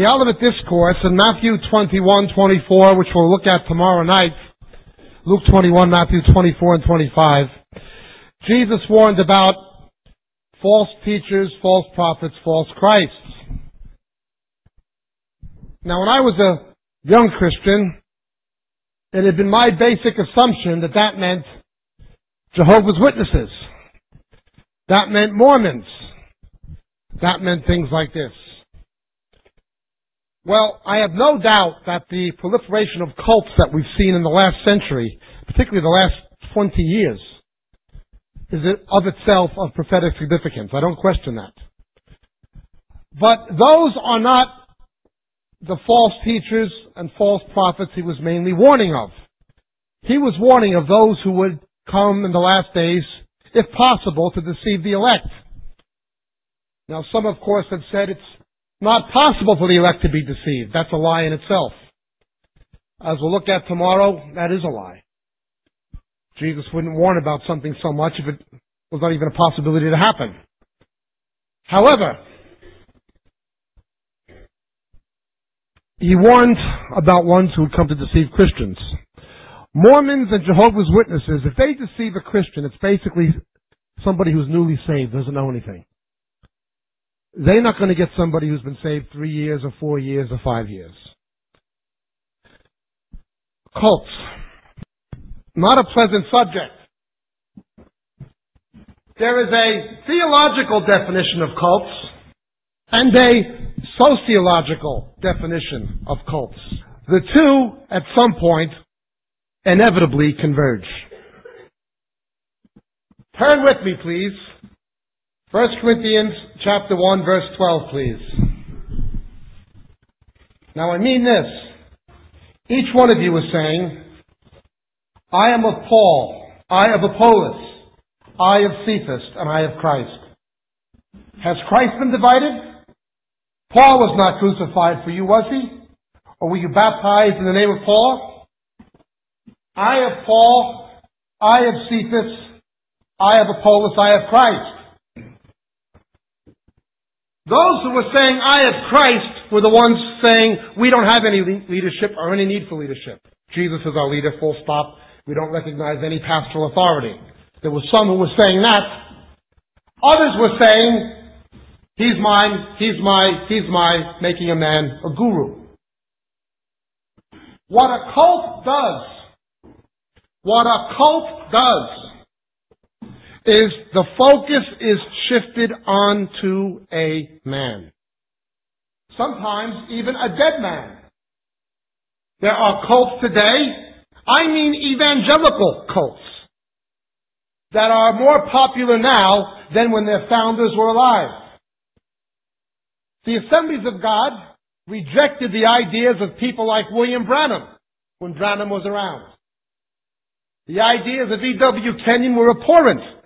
The Olivet Discourse in Matthew 21, 24, which we'll look at tomorrow night, Luke 21, Matthew 24 and 25, Jesus warned about false teachers, false prophets, false Christs. Now when I was a young Christian, it had been my basic assumption that that meant Jehovah's Witnesses. That meant Mormons. That meant things like this. Well, I have no doubt that the proliferation of cults that we've seen in the last century, particularly the last 20 years, is of itself of prophetic significance. I don't question that. But those are not the false teachers and false prophets he was mainly warning of. He was warning of those who would come in the last days, if possible, to deceive the elect. Now some of course have said it's not possible for the elect to be deceived. That's a lie in itself. As we'll look at tomorrow, that is a lie. Jesus wouldn't warn about something so much if it was not even a possibility to happen. However, he warned about ones who would come to deceive Christians. Mormons and Jehovah's Witnesses, if they deceive a Christian, it's basically somebody who's newly saved, doesn't know anything. They're not going to get somebody who's been saved three years or four years or five years. Cults. Not a pleasant subject. There is a theological definition of cults and a sociological definition of cults. The two, at some point, inevitably converge. Turn with me, please, 1 Corinthians chapter 1 verse 12, please. Now I mean this. Each one of you is saying, I am of Paul, I of Apollos, I of Cephas, and I of Christ. Has Christ been divided? Paul was not crucified for you, was he? Or were you baptized in the name of Paul? I of Paul, I of Cephas, I of Apollos, I of Christ. Those who were saying, I have Christ, were the ones saying, we don't have any leadership or any need for leadership. Jesus is our leader, full stop. We don't recognize any pastoral authority. There were some who were saying that. Others were saying, he's mine, he's my, he's my, making a man a guru. What a cult does, what a cult does, is the focus is shifted onto a man. Sometimes even a dead man. There are cults today, I mean evangelical cults, that are more popular now than when their founders were alive. The Assemblies of God rejected the ideas of people like William Branham when Branham was around. The ideas of E.W. Kenyon were abhorrent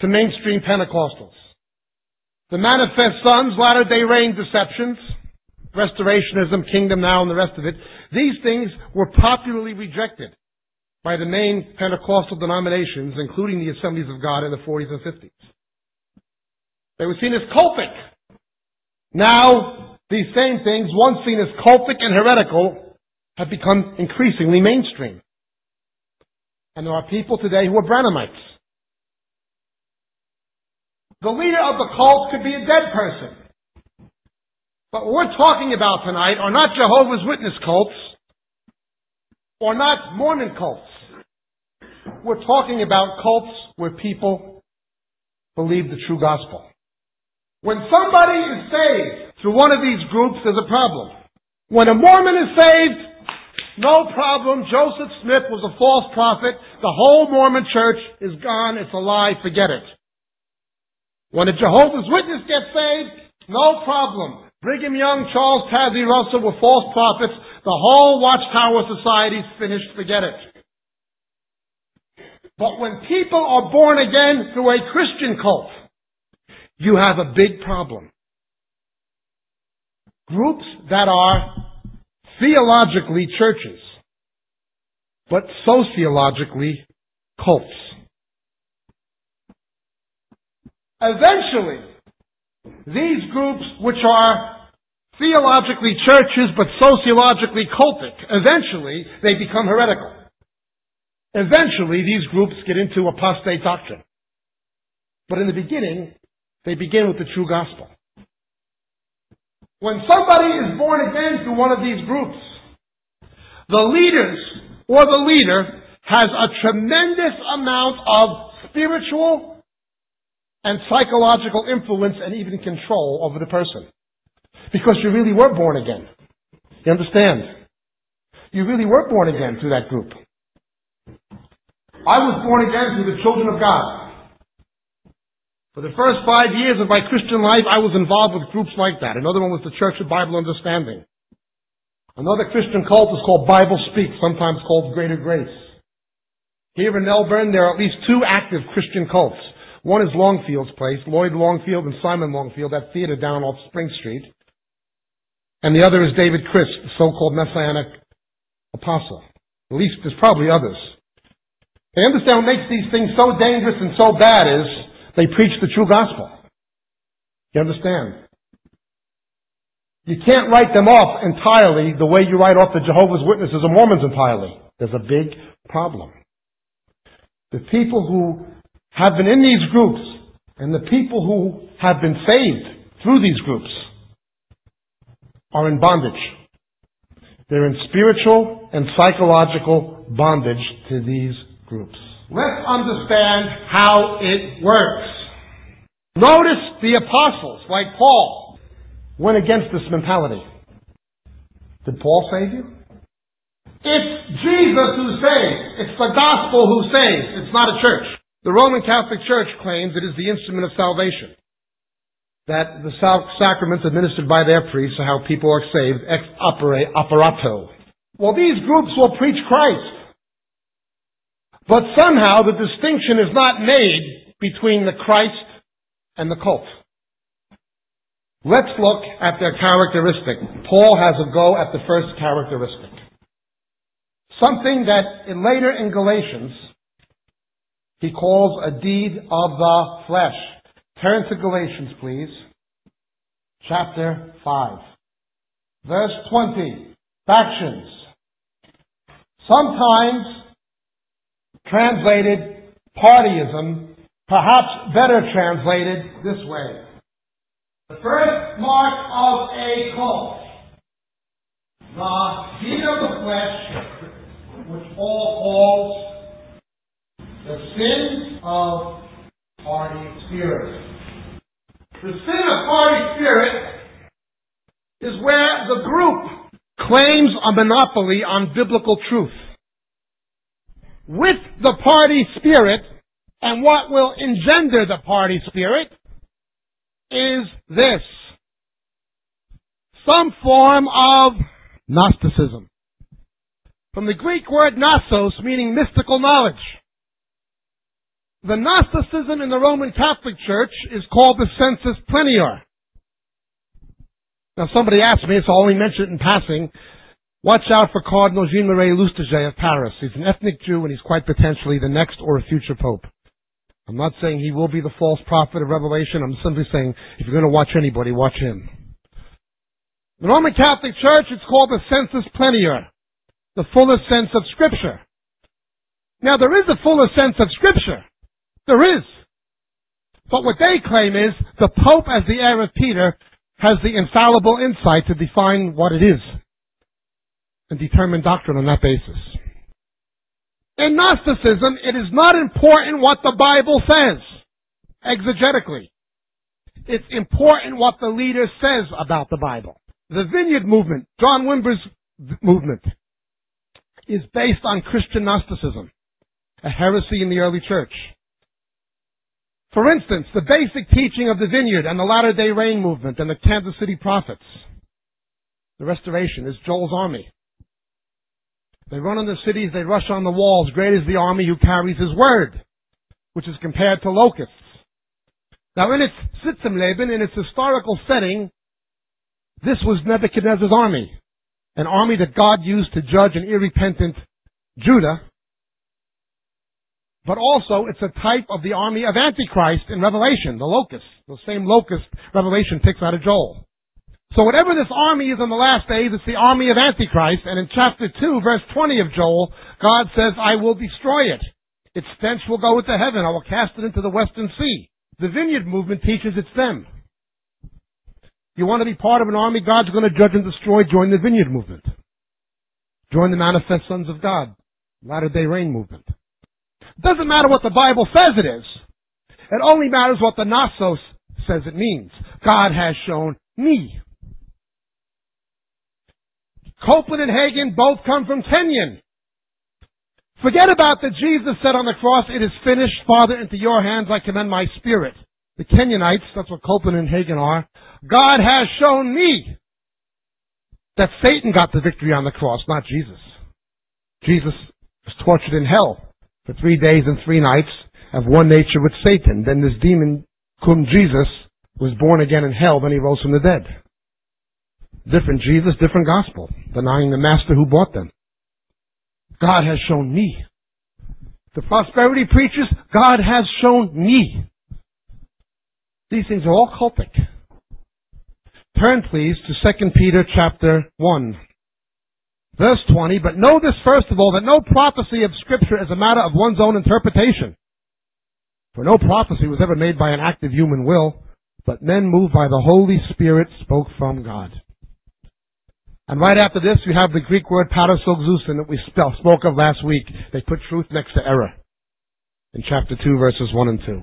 to mainstream Pentecostals. The Manifest Sons, Latter day Rain deceptions, Restorationism, Kingdom Now, and the rest of it, these things were popularly rejected by the main Pentecostal denominations, including the Assemblies of God in the 40s and 50s. They were seen as cultic. Now, these same things, once seen as cultic and heretical, have become increasingly mainstream. And there are people today who are Branhamites. The leader of the cult could be a dead person. But what we're talking about tonight are not Jehovah's Witness cults or not Mormon cults. We're talking about cults where people believe the true gospel. When somebody is saved through one of these groups, there's a problem. When a Mormon is saved, no problem. Joseph Smith was a false prophet. The whole Mormon church is gone. It's a lie. Forget it. When a Jehovah's Witness gets saved, no problem. Brigham Young, Charles Taze Russell were false prophets. The whole Watchtower Society's finished. Forget it. But when people are born again through a Christian cult, you have a big problem. Groups that are theologically churches, but sociologically cults. Eventually, these groups, which are theologically churches but sociologically cultic, eventually they become heretical. Eventually these groups get into apostate doctrine. But in the beginning, they begin with the true gospel. When somebody is born again through one of these groups, the leaders or the leader has a tremendous amount of spiritual and psychological influence and even control over the person. Because you really were born again. You understand? You really were born again through that group. I was born again through the children of God. For the first five years of my Christian life, I was involved with groups like that. Another one was the Church of Bible Understanding. Another Christian cult is called Bible Speak, sometimes called Greater Grace. Here in Melbourne, there are at least two active Christian cults. One is Longfield's place, Lloyd Longfield and Simon Longfield, that theater down off Spring Street. And the other is David Crisp, the so-called Messianic apostle. At least there's probably others. They understand what makes these things so dangerous and so bad is they preach the true gospel. You understand? You can't write them off entirely the way you write off the Jehovah's Witnesses or Mormons entirely. There's a big problem. The people who have been in these groups and the people who have been saved through these groups are in bondage. They're in spiritual and psychological bondage to these groups. Let's understand how it works. Notice the apostles, like Paul, went against this mentality. Did Paul save you? It's Jesus who saves. It's the gospel who saves. It's not a church. The Roman Catholic Church claims it is the instrument of salvation. That the sacraments administered by their priests are how people are saved ex opere operato. Well, these groups will preach Christ. But somehow the distinction is not made between the Christ and the cult. Let's look at their characteristic. Paul has a go at the first characteristic. Something that in later in Galatians he calls a deed of the flesh. Turn to Galatians, please. Chapter 5. Verse 20. Factions. Sometimes translated partyism, perhaps better translated this way. The first mark of a cult, the deed of the flesh, which all calls the sin of party spirit. The sin of party spirit is where the group claims a monopoly on biblical truth with the party spirit, and what will engender the party spirit is this. Some form of Gnosticism. From the Greek word gnosis, meaning mystical knowledge. The Gnosticism in the Roman Catholic Church is called the sensus plenior. Now somebody asked me, so I'll only mention it in passing, Watch out for Cardinal Jean-Marie Lustiger of Paris. He's an ethnic Jew and he's quite potentially the next or a future pope. I'm not saying he will be the false prophet of Revelation. I'm simply saying if you're going to watch anybody, watch him. The Roman Catholic Church, it's called the sensus plenior, the fullest sense of Scripture. Now there is a fuller sense of Scripture. There is. But what they claim is the Pope, as the heir of Peter, has the infallible insight to define what it is and determine doctrine on that basis. In Gnosticism, it is not important what the Bible says, exegetically. It's important what the leader says about the Bible. The Vineyard movement, John Wimber's movement, is based on Christian Gnosticism, a heresy in the early church. For instance, the basic teaching of the Vineyard and the Latter day Rain movement and the Kansas City Prophets, the Restoration, is Joel's army. They run on the cities, they rush on the walls. Great is the army who carries his word, which is compared to locusts. Now in its Sitz im Leben, in its historical setting, this was Nebuchadnezzar's army. An army that God used to judge an irrepentant Judah. But also, it's a type of the army of Antichrist in Revelation, the locust. The same locust Revelation picks out of Joel. So whatever this army is in the last days, it's the army of Antichrist. And in chapter 2, verse 20 of Joel, God says, I will destroy it. Its stench will go into heaven. I will cast it into the western sea. The vineyard movement teaches it's them. You want to be part of an army God's going to judge and destroy, join the vineyard movement. Join the manifest sons of God. Latter day rain movement. Doesn't matter what the Bible says it is. It only matters what the gnosis says it means. God has shown me. Copeland and Hagin both come from Kenyon. Forget about that Jesus said on the cross, it is finished, Father, into your hands I commend my spirit. The Kenyonites, that's what Copeland and Hagin are. God has shown me that Satan got the victory on the cross, not Jesus. Jesus was tortured in hell for three days and three nights of one nature with Satan. Then this demon, cum Jesus, was born again in hell, then he rose from the dead. Different Jesus, different gospel, denying the master who bought them. God has shown me. The prosperity preachers, God has shown me. These things are all cultic. Turn please to 2 Peter chapter 1. Verse 20, but know this first of all, that no prophecy of scripture is a matter of one's own interpretation. For no prophecy was ever made by an active human will, but men moved by the Holy Spirit spoke from God. And right after this, we have the Greek word pareisaxousin that we spoke of last week. They put truth next to error. In chapter 2, verses 1 and 2.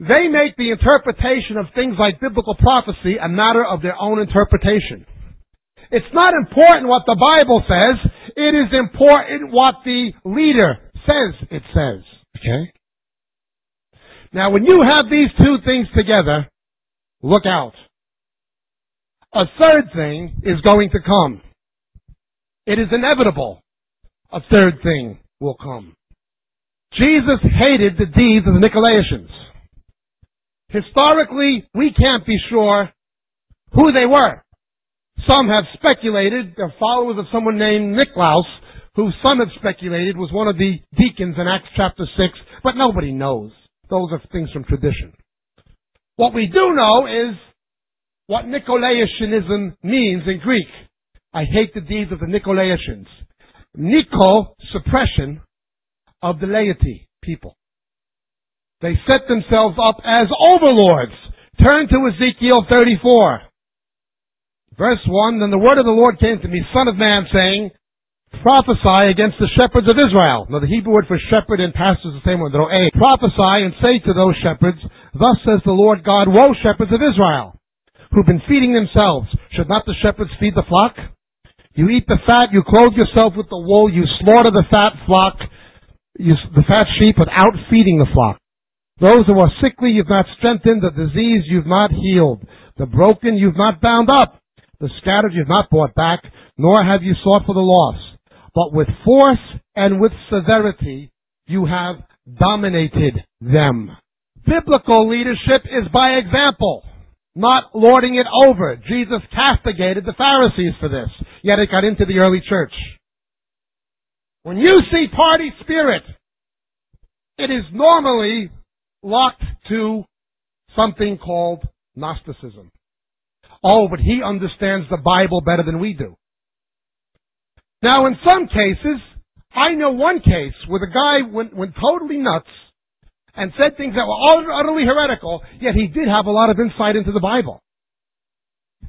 They make the interpretation of things like biblical prophecy a matter of their own interpretation. It's not important what the Bible says. It is important what the leader says it says. Okay? Now when you have these two things together, look out. A third thing is going to come. It is inevitable. A third thing will come. Jesus hated the deeds of the Nicolaitans. Historically, we can't be sure who they were. Some have speculated they're followers of someone named Niklaus, who some have speculated was one of the deacons in Acts chapter 6, but nobody knows. Those are things from tradition. What we do know is what Nicolaitanism means in Greek. I hate the deeds of the Nicolaitans. Nico, suppression of the laity, people. They set themselves up as overlords. Turn to Ezekiel 34. Verse 1, Then the word of the Lord came to me, Son of man, saying, Prophesy against the shepherds of Israel. Now the Hebrew word for shepherd and pastor is the same word, a. Prophesy and say to those shepherds, Thus says the Lord God, Woe shepherds of Israel, who've been feeding themselves. Should not the shepherds feed the flock? You eat the fat, you clothe yourself with the wool, you slaughter the fat flock, you, the fat sheep without feeding the flock. Those who are sickly you've not strengthened, the disease you've not healed, the broken you've not bound up, the scattered you've not brought back, nor have you sought for the lost. But with force and with severity you have dominated them. Biblical leadership is by example, not lording it over. Jesus castigated the Pharisees for this, yet it got into the early church. When you see party spirit, it is normally locked to something called Gnosticism. Oh, but he understands the Bible better than we do. Now, in some cases, I know one case where the guy went, went totally nuts and said things that were utterly heretical, yet he did have a lot of insight into the Bible.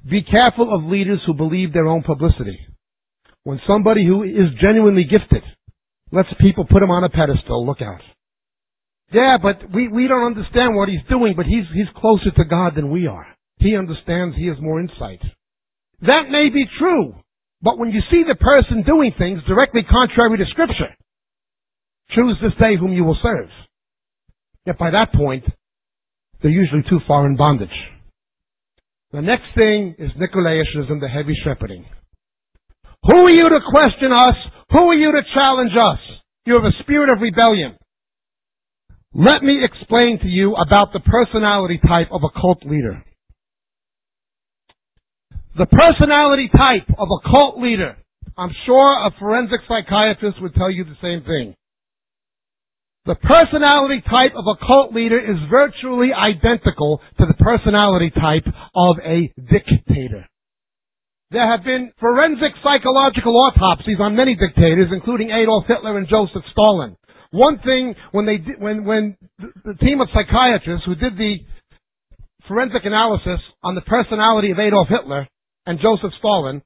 Be careful of leaders who believe their own publicity. When somebody who is genuinely gifted lets people put him on a pedestal, look out. Yeah, but we, we don't understand what he's doing, but he's, he's closer to God than we are. He understands, he has more insight. That may be true, but when you see the person doing things directly contrary to Scripture, choose this day whom you will serve. Yet by that point, they're usually too far in bondage. The next thing is Nicolaitanism, the heavy shepherding. Who are you to question us? Who are you to challenge us? You have a spirit of rebellion. Let me explain to you about the personality type of a cult leader. The personality type of a cult leader. I'm sure a forensic psychiatrist would tell you the same thing. The personality type of a cult leader is virtually identical to the personality type of a dictator. There have been forensic psychological autopsies on many dictators, including Adolf Hitler and Joseph Stalin. One thing, when they when, when the team of psychiatrists who did the forensic analysis on the personality of Adolf Hitler and Joseph Stalin,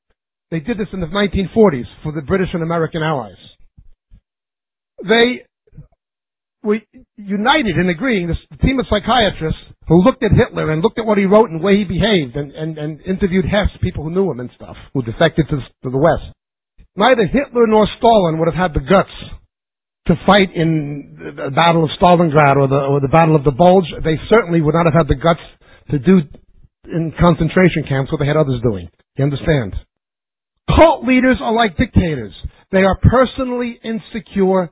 they did this in the 1940s for the British and American allies. They were united in agreeing, this team of psychiatrists who looked at Hitler and looked at what he wrote and the way he behaved and, and, and interviewed Hess, people who knew him and stuff, who defected to, to the West. Neither Hitler nor Stalin would have had the guts to fight in the Battle of Stalingrad or the, or the Battle of the Bulge. They certainly would not have had the guts to do in concentration camps what they had others doing. You understand? Cult leaders are like dictators. They are personally insecure.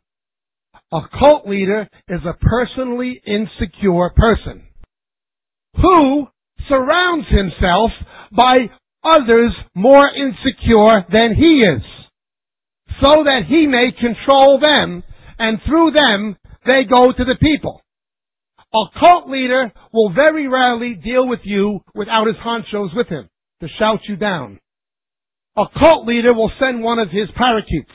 A cult leader is a personally insecure person who surrounds himself by others more insecure than he is so that he may control them and through them they go to the people. A cult leader will very rarely deal with you without his honchos with him to shout you down. A cult leader will send one of his parakeets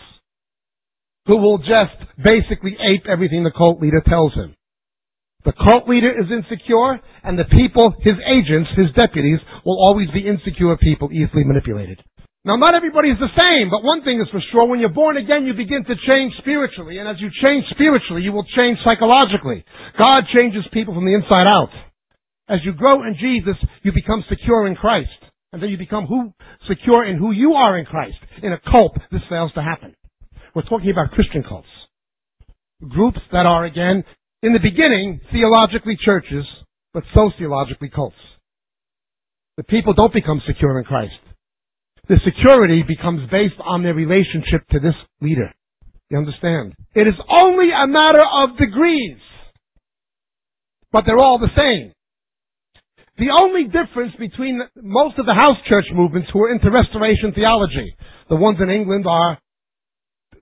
who will just basically ape everything the cult leader tells him. The cult leader is insecure, and the people, his agents, his deputies, will always be insecure people easily manipulated. Now, not everybody is the same, but one thing is for sure, when you're born again, you begin to change spiritually, and as you change spiritually, you will change psychologically. God changes people from the inside out. As you grow in Jesus, you become secure in Christ. And then you become who, secure in who you are in Christ. In a cult, this fails to happen. We're talking about Christian cults. Groups that are, again, in the beginning, theologically churches, but sociologically cults. The people don't become secure in Christ the security becomes based on their relationship to this leader. You understand? It is only a matter of degrees. But they're all the same. The only difference between most of the house church movements who are into restoration theology, the ones in England are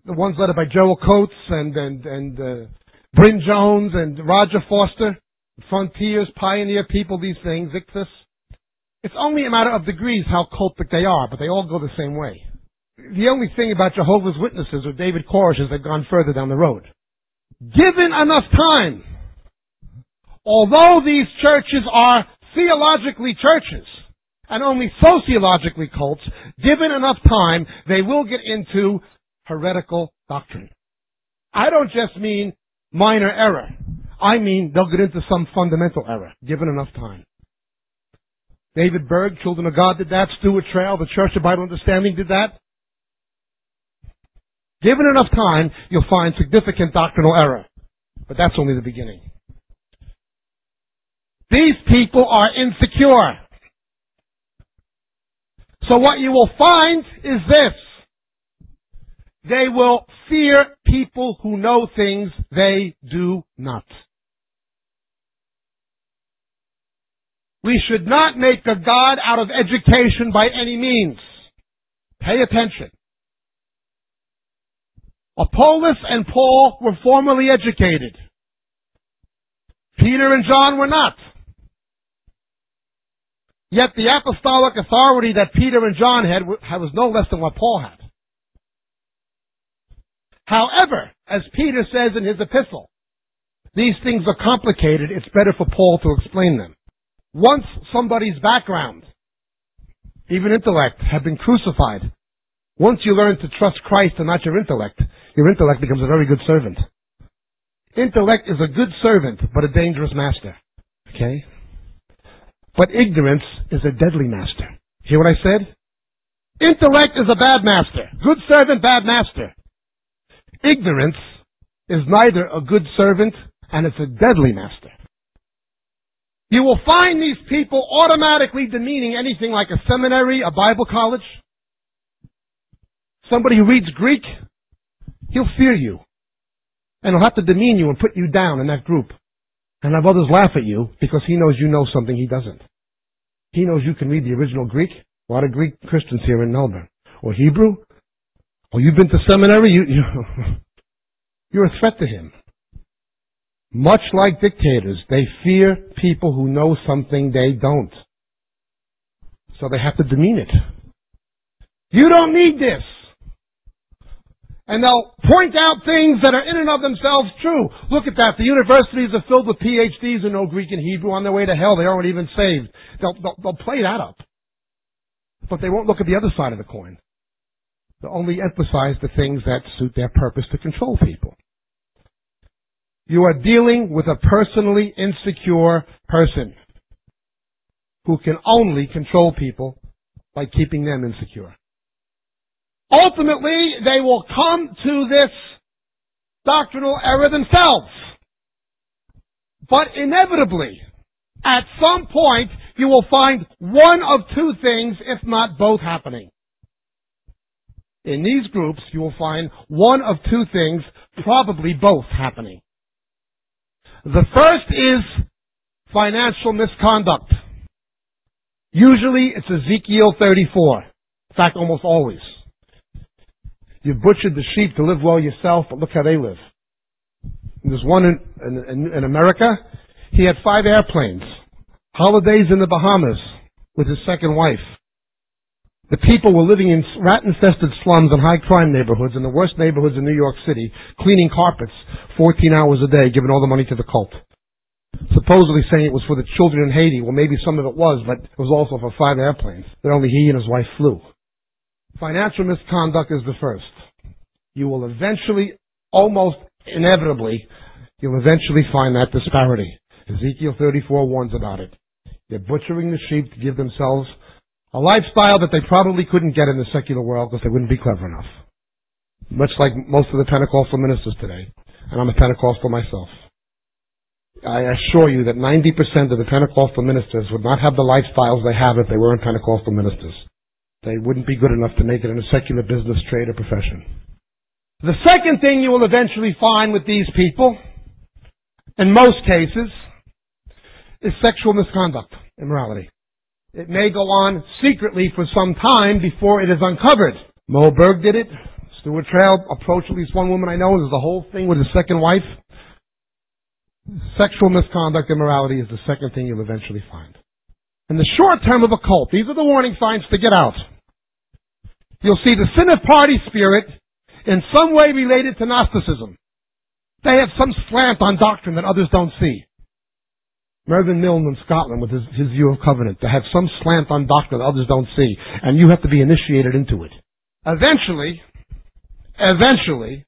the ones led by Gerald Coates and, and, and uh, Bryn Jones and Roger Forster, Frontiers, Pioneer People, these things, Ichthus. It's only a matter of degrees how cultic they are, but they all go the same way. The only thing about Jehovah's Witnesses or David Koresh is they've gone further down the road. Given enough time, although these churches are theologically churches and only sociologically cults, given enough time, they will get into heretical doctrine. I don't just mean minor error. I mean they'll get into some fundamental error, given enough time. David Berg, Children of God did that. Stewart Traill, the Church of Bible Understanding did that. Given enough time, you'll find significant doctrinal error. But that's only the beginning. These people are insecure. So what you will find is this. They will fear people who know things they do not. We should not make a God out of education by any means. Pay attention. Apollos and Paul were formally educated. Peter and John were not. Yet the apostolic authority that Peter and John had was no less than what Paul had. However, as Peter says in his epistle, these things are complicated. It's better for Paul to explain them. Once somebody's background, even intellect, have been crucified, once you learn to trust Christ and not your intellect, your intellect becomes a very good servant. Intellect is a good servant, but a dangerous master. Okay? But ignorance is a deadly master. Hear what I said? Intellect is a bad master. Good servant, bad master. Ignorance is neither a good servant and it's a deadly master. You will find these people automatically demeaning anything like a seminary, a Bible college. Somebody who reads Greek, he'll fear you. And he'll have to demean you and put you down in that group. And have others laugh at you because he knows you know something he doesn't. He knows you can read the original Greek. A lot of Greek Christians here in Melbourne. Or Hebrew. Or you've been to seminary. You, you, you're a threat to him. Much like dictators, they fear people who know something they don't. So they have to demean it. You don't need this. And they'll point out things that are in and of themselves true. Look at that. The universities are filled with PhDs who know Greek and Hebrew on their way to hell. They aren't even saved. They'll, they'll, they'll play that up. But they won't look at the other side of the coin. They'll only emphasize the things that suit their purpose to control people. You are dealing with a personally insecure person who can only control people by keeping them insecure. Ultimately, they will come to this doctrinal error themselves. But inevitably, at some point, you will find one of two things, if not both, happening. In these groups, you will find one of two things, probably both happening. The first is financial misconduct. Usually it's Ezekiel 34. In fact, almost always. You've butchered the sheep to live well yourself, but look how they live. There's one in, in, in America. He had five airplanes. Holidays in the Bahamas with his second wife. The people were living in rat-infested slums and high-crime neighborhoods in the worst neighborhoods in New York City, cleaning carpets 14 hours a day, giving all the money to the cult supposedly saying it was for the children in Haiti. Well, maybe some of it was, but it was also for five airplanes that only he and his wife flew. Financial misconduct is the first. You will eventually, almost inevitably, you'll eventually find that disparity. Ezekiel 34 warns about it. They're butchering the sheep to give themselves a lifestyle that they probably couldn't get in the secular world because they wouldn't be clever enough. Much like most of the Pentecostal ministers today. And I'm a Pentecostal myself. I assure you that 90% of the Pentecostal ministers would not have the lifestyles they have if they weren't Pentecostal ministers. They wouldn't be good enough to make it in a secular business, trade, or profession. The second thing you will eventually find with these people, in most cases, is sexual misconduct, immorality. It may go on secretly for some time before it is uncovered. Mo Berg did it. Stewart Traill approached at least one woman I know. There's the whole thing with his second wife. Sexual misconduct, immorality is the second thing you'll eventually find. In the short term of a cult, these are the warning signs to get out. You'll see the sin of party spirit in some way related to Gnosticism. They have some slant on doctrine that others don't see. Mervyn Milne in Scotland with his, his view of covenant. to have some slant on doctrine that others don't see, and you have to be initiated into it. Eventually, eventually,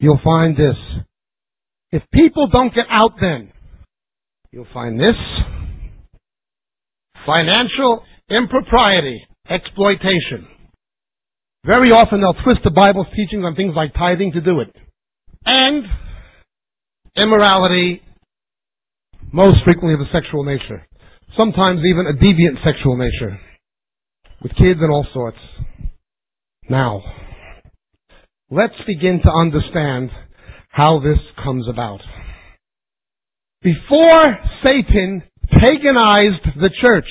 you'll find this. If people don't get out then, you'll find this. Financial impropriety, exploitation. Very often they'll twist the Bible's teachings on things like tithing to do it. And immorality, most frequently of a sexual nature. Sometimes even a deviant sexual nature. With kids and all sorts. Now, let's begin to understand how this comes about. Before Satan paganized the church,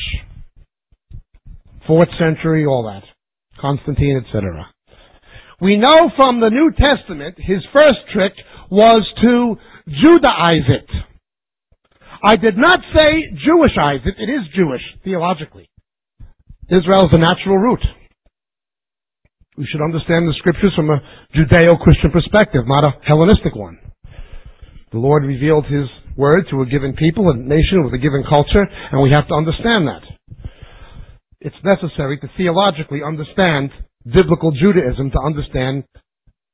fourth century, all that, Constantine, etc. We know from the New Testament his first trick was to Judaize it. I did not say Jewishize it. It is Jewish, theologically. Israel is the natural root. We should understand the scriptures from a Judeo-Christian perspective, not a Hellenistic one. The Lord revealed His word to a given people, a nation with a given culture, and we have to understand that. It's necessary to theologically understand biblical Judaism to understand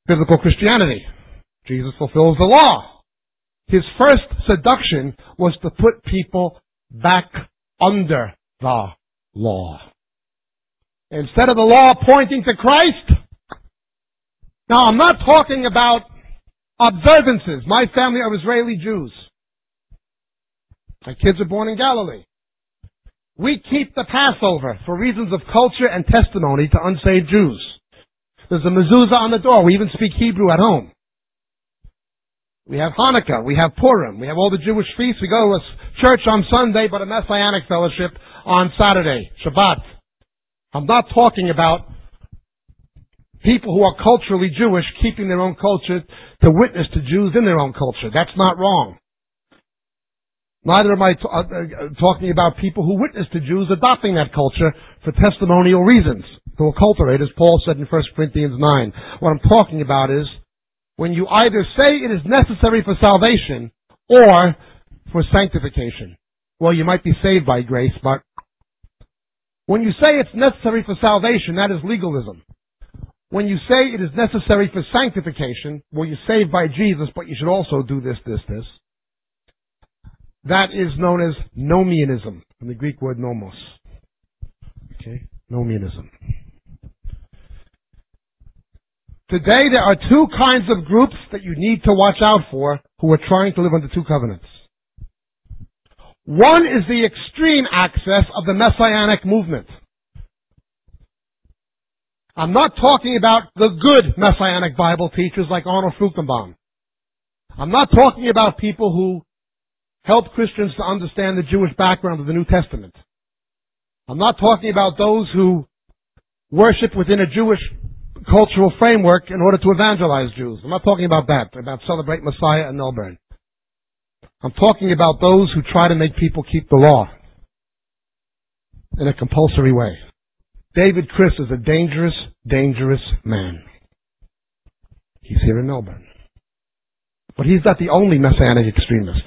biblical Christianity. Jesus fulfills the law. His first seduction was to put people back under the law. Instead of the law pointing to Christ. Now, I'm not talking about observances. My family are Israeli Jews. My kids are born in Galilee. We keep the Passover for reasons of culture and testimony to unsaved Jews. There's a mezuzah on the door. We even speak Hebrew at home. We have Hanukkah. We have Purim. We have all the Jewish feasts. We go to a church on Sunday, but a Messianic fellowship on Saturday, Shabbat. I'm not talking about people who are culturally Jewish keeping their own culture to witness to Jews in their own culture. That's not wrong. Neither am I t- uh, uh, talking about people who witness to Jews adopting that culture for testimonial reasons, to acculturate, as Paul said in 1 Corinthians 9. What I'm talking about is when you either say it is necessary for salvation or for sanctification. Well, you might be saved by grace, but when you say it's necessary for salvation, that is legalism. When you say it is necessary for sanctification, well, you're saved by Jesus, but you should also do this, this, this. That is known as nomianism, from the Greek word nomos. Okay? Nomianism. Today there are two kinds of groups that you need to watch out for who are trying to live under two covenants. One is the extreme access of the Messianic movement. I'm not talking about the good Messianic Bible teachers like Arnold Fruchtenbaum. I'm not talking about people who help Christians to understand the Jewish background of the New Testament. I'm not talking about those who worship within a Jewish cultural framework in order to evangelize Jews. I'm not talking about that, about celebrate Messiah and Melbourne. I'm talking about those who try to make people keep the law in a compulsory way. David Chris is a dangerous, dangerous man. He's here in Melbourne. But he's not the only messianic extremist.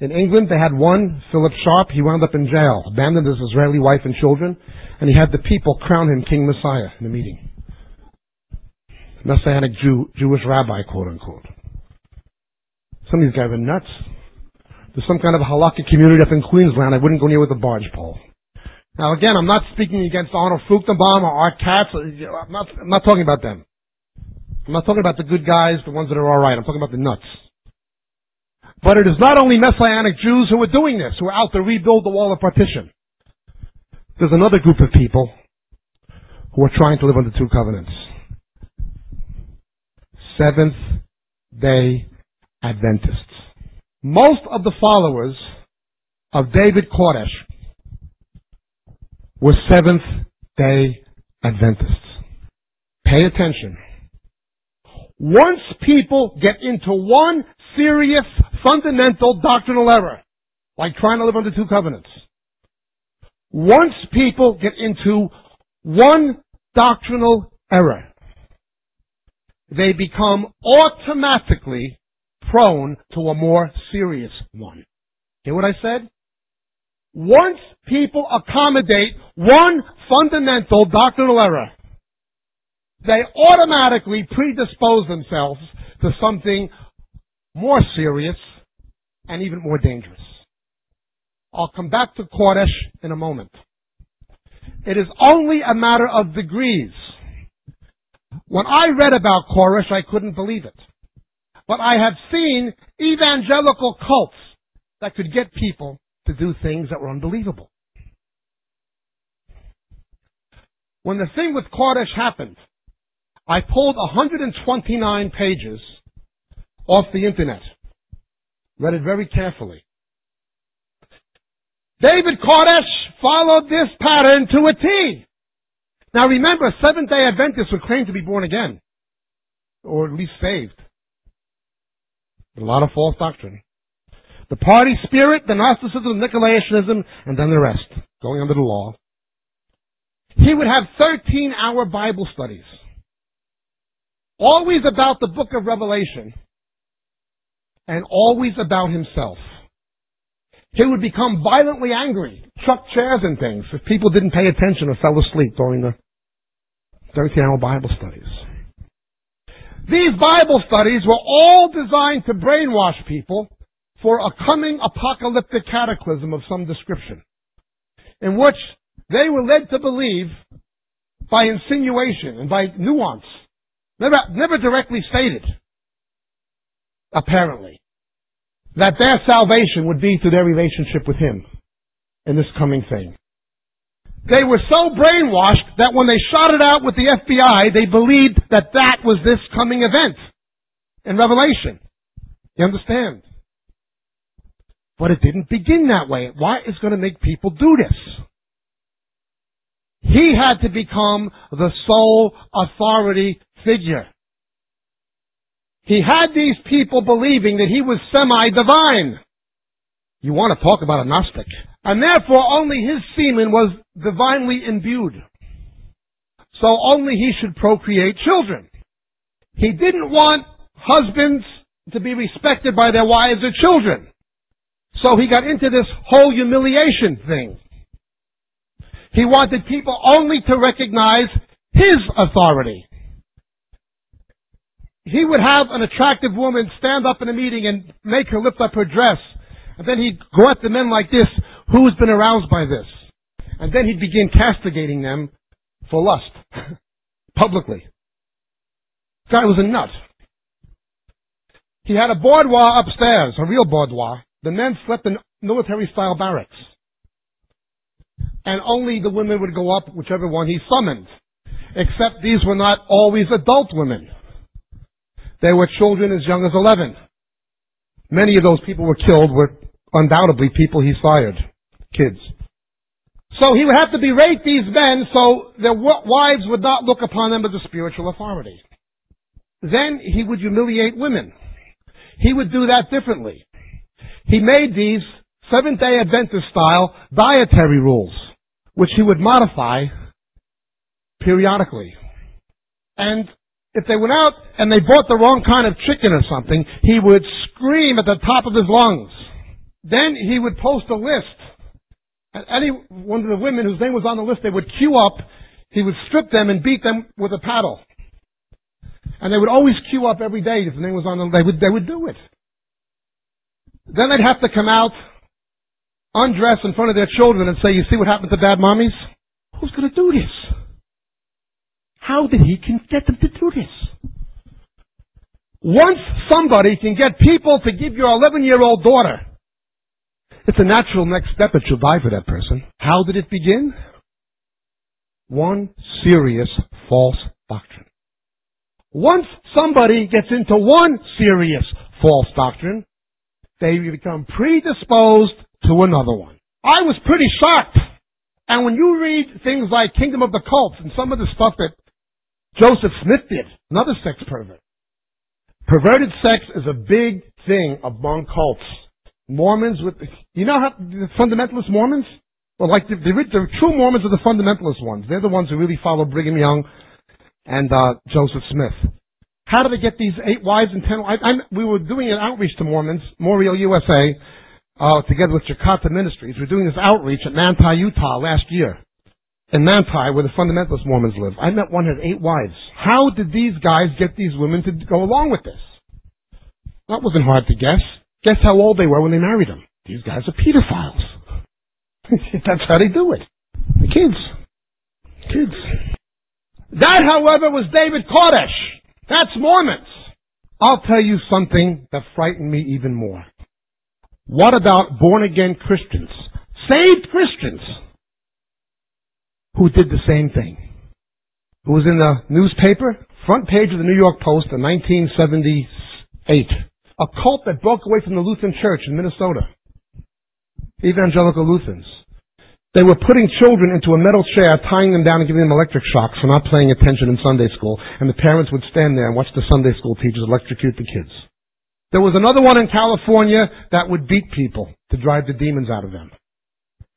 In England, they had one, Philip Sharp. He wound up in jail, abandoned his Israeli wife and children, and he had the people crown him King Messiah in the meeting. Messianic Jew, Jewish rabbi, quote unquote. Some of these guys are nuts. There's some kind of a halakha community up in Queensland. I wouldn't go near with a barge pole. Now again, I'm not speaking against Arnold Fruchtenbaum or Art Katz. I'm not, I'm not talking about them. I'm not talking about the good guys, the ones that are alright. I'm talking about the nuts. But it is not only Messianic Jews who are doing this, who are out to rebuild the wall of partition. There's another group of people who are trying to live under two covenants. Seventh day Adventists. Most of the followers of David Koresh were Seventh day Adventists. Pay attention. Once people get into one serious fundamental doctrinal error, like trying to live under two covenants, once people get into one doctrinal error, they become automatically prone to a more serious one. Hear what I said? Once people accommodate one fundamental doctrinal error, they automatically predispose themselves to something more serious and even more dangerous. I'll come back to Koresh in a moment. It is only a matter of degrees. When I read about Koresh, I couldn't believe it. But I have seen evangelical cults that could get people to do things that were unbelievable. When the thing with Koresh happened, I pulled 129 pages off the internet. Read it very carefully. David Koresh followed this pattern to a T. Now remember, Seventh day Adventists would claim to be born again. Or at least saved. A lot of false doctrine. The party spirit, the Gnosticism, Nicolaitanism, and then the rest. Going under the law. He would have 13 hour Bible studies always about the book of Revelation, and always about himself. He would become violently angry, chuck chairs and things if people didn't pay attention or fell asleep during the 13 hour Bible studies. These Bible studies were all designed to brainwash people for a coming apocalyptic cataclysm of some description, in which they were led to believe by insinuation and by nuance Never, never directly stated, apparently, that their salvation would be through their relationship with Him in this coming thing. They were so brainwashed that when they shot it out with the FBI, they believed that that was this coming event in Revelation. You understand? But it didn't begin that way. Why is going to make people do this? He had to become the sole authority figure. He had these people believing that he was semi-divine. You want to talk about a Gnostic. And therefore only his semen was divinely imbued. So only he should procreate children. He didn't want husbands to be respected by their wives or children. So he got into this whole humiliation thing. He wanted people only to recognize his authority. He would have an attractive woman stand up in a meeting and make her lift up her dress. And then he'd go at the men like this, who's been aroused by this? And then he'd begin castigating them for lust. Publicly. Guy was a nut. He had a boudoir upstairs, a real boudoir. The men slept in military style barracks. And only the women would go up, whichever one he summoned. Except these were not always adult women. They were children as young as 11. Many of those people were killed were undoubtedly people he sired, kids. So he would have to berate these men so their wives would not look upon them as a spiritual authority. Then he would humiliate women. He would do that differently. He made these Seventh day Adventist style dietary rules, which he would modify periodically. And if they went out and they bought the wrong kind of chicken or something, he would scream at the top of his lungs. Then he would post a list. And any one of the women whose name was on the list, they would queue up. He would strip them and beat them with a paddle. And they would always queue up every day if the name was on the list. They would, they would do it. Then they'd have to come out, undress in front of their children and say, you see what happened to bad mommies? Who's going to do this? How did he get them to do this? Once somebody can get people to give your 11 year old daughter, it's a natural next step that you'll die for that person. How did it begin? One serious false doctrine. Once somebody gets into one serious false doctrine, they become predisposed to another one. I was pretty shocked. And when you read things like Kingdom of the Cults and some of the stuff that Joseph Smith did, another sex pervert. Perverted sex is a big thing among cults. Mormons with, you know how the fundamentalist Mormons? Well, like the, the, the true Mormons are the fundamentalist ones. They're the ones who really follow Brigham Young and uh, Joseph Smith. How do they get these eight wives and ten wives? I'm, we were doing an outreach to Mormons, Moriel USA, uh, together with Jakarta Ministries. We're doing this outreach at Manti, Utah last year. In Manti, where the fundamentalist Mormons live. I met one who had eight wives. How did these guys get these women to go along with this? That wasn't hard to guess. Guess how old they were when they married them. These guys are pedophiles. That's how they do it. The kids. Kids. That, however, was David Koresh. That's Mormons. I'll tell you something that frightened me even more. What about born again Christians? Saved Christians who did the same thing. It was in the newspaper, front page of the New York Post in 1978. A cult that broke away from the Lutheran Church in Minnesota. Evangelical Lutherans. They were putting children into a metal chair, tying them down and giving them electric shocks for not paying attention in Sunday school, and the parents would stand there and watch the Sunday school teachers electrocute the kids. There was another one in California that would beat people to drive the demons out of them.